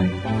you